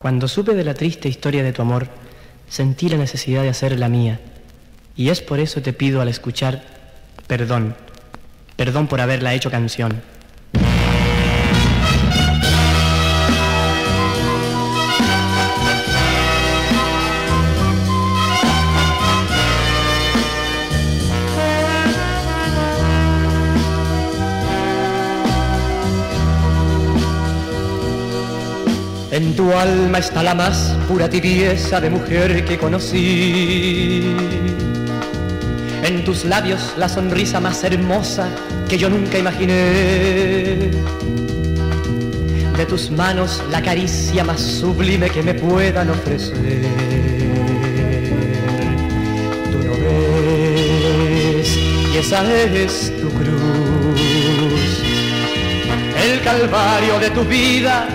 Cuando supe de la triste historia de tu amor, sentí la necesidad de hacer la mía. Y es por eso te pido al escuchar perdón. Perdón por haberla hecho canción. En tu alma está la más pura tibieza de mujer que conocí. En tus labios la sonrisa más hermosa que yo nunca imaginé. De tus manos la caricia más sublime que me puedan ofrecer. Tú no ves y esa es tu cruz. El calvario de tu vida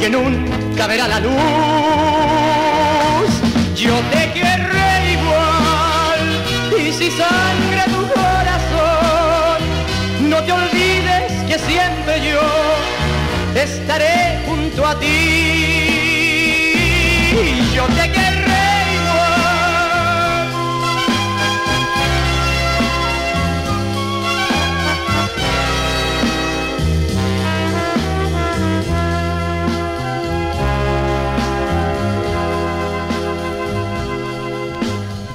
que nunca verá la luz. Yo te querré igual y si sangre tu corazón, no te olvides que siempre yo estaré junto a ti. Yo te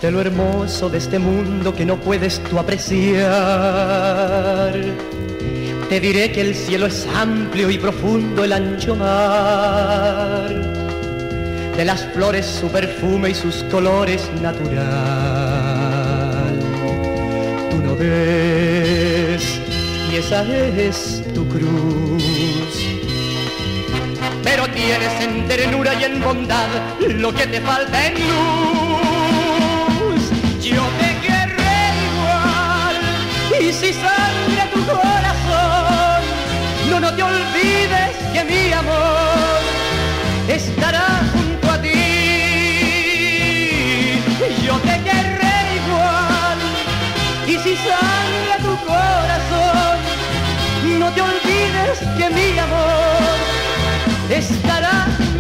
de lo hermoso de este mundo que no puedes tú apreciar. Te diré que el cielo es amplio y profundo el ancho mar. De las flores su perfume y sus colores natural. Tú no ves y esa es tu cruz. Pero tienes en ternura y en bondad lo que te falta en luz yo te querré igual y si sangre tu corazón, no, no te olvides que mi amor estará junto a ti. Yo te querré igual y si sangre tu corazón, no te olvides que mi amor estará junto a ti.